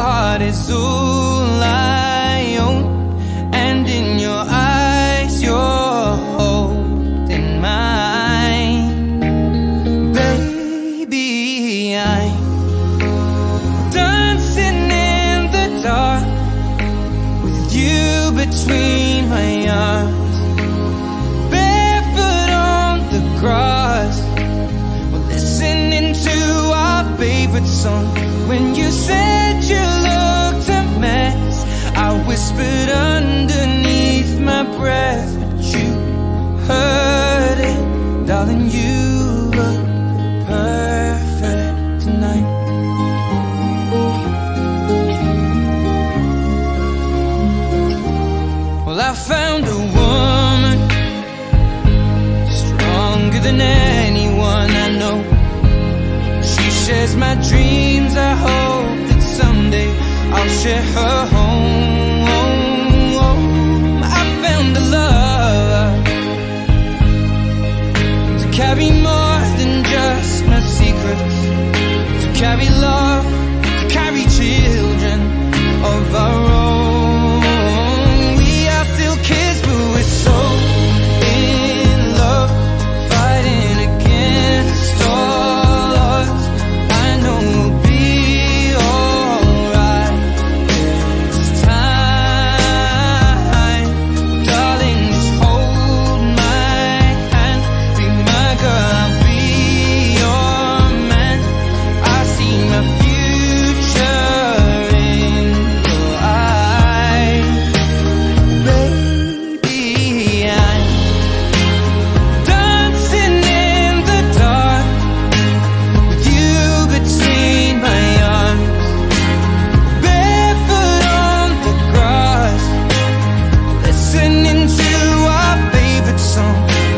Heart is all I own, and in your eyes, you're holding mine. Baby, I'm dancing in the dark with you between my arms, barefoot on the grass. Listening to our favorite song. When you said whispered underneath my breath, but you heard it, darling. You look perfect tonight. Well, I found a woman stronger than anyone I know. She shares my dreams. I hope that someday I'll share her home. Carry more than just my secrets, to carry love,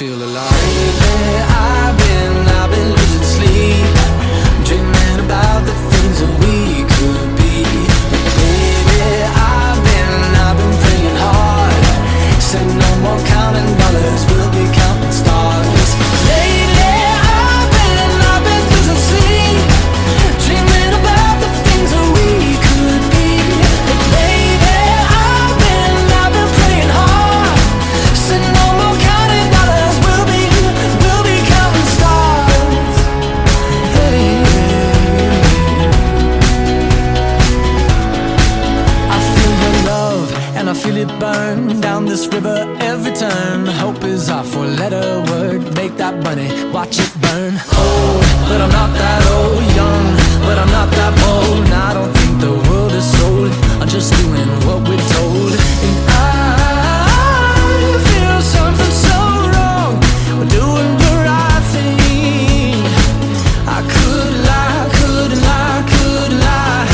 Feel alive. I've been, I've been losing sleep, dreaming about the things that we could be. Baby, I've been, I've been praying hard. Said no more counting dollars, we'll be money, watch it burn. Old, but I'm not that old. Young, but I'm not that bold. And I don't think the world is sold. I'm just doing what we're told. And I feel something so wrong. We're doing the right thing. I could lie, could lie, could lie.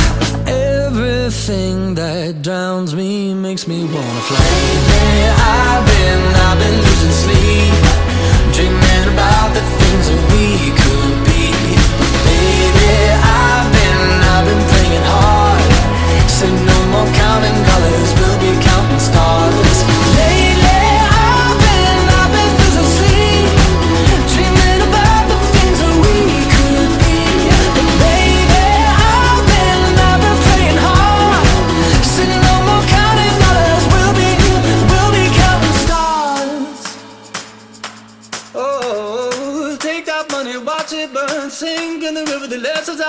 Everything that drowns me makes me wanna fly. Lately, I've been, I've been losing sleep, dreaming about the things that we could be. Baby, I've been, I've been praying hard. Say no more counting dollars, we'll be counting stars.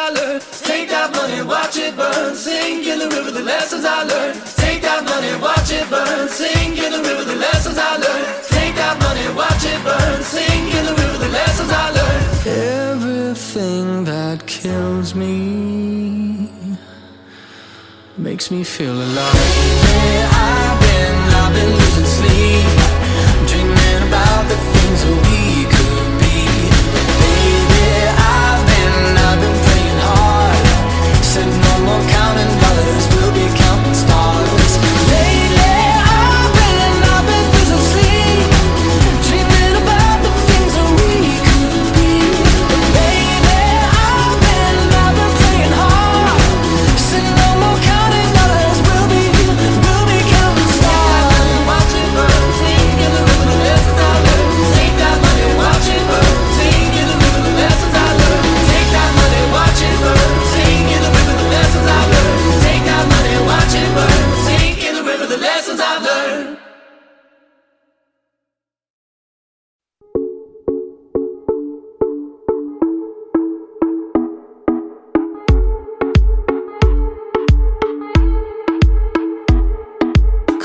Take that money, watch it burn. Sink in the river, the lessons I learned. Take that money, watch it burn. Sink in the river, the lessons I learned. Take that money, watch it burn. Sink in the river, the lessons I learned. Everything that kills me makes me feel alive. Where I've been, I've been losing sleep, dreaming about the things.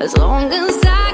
as long as I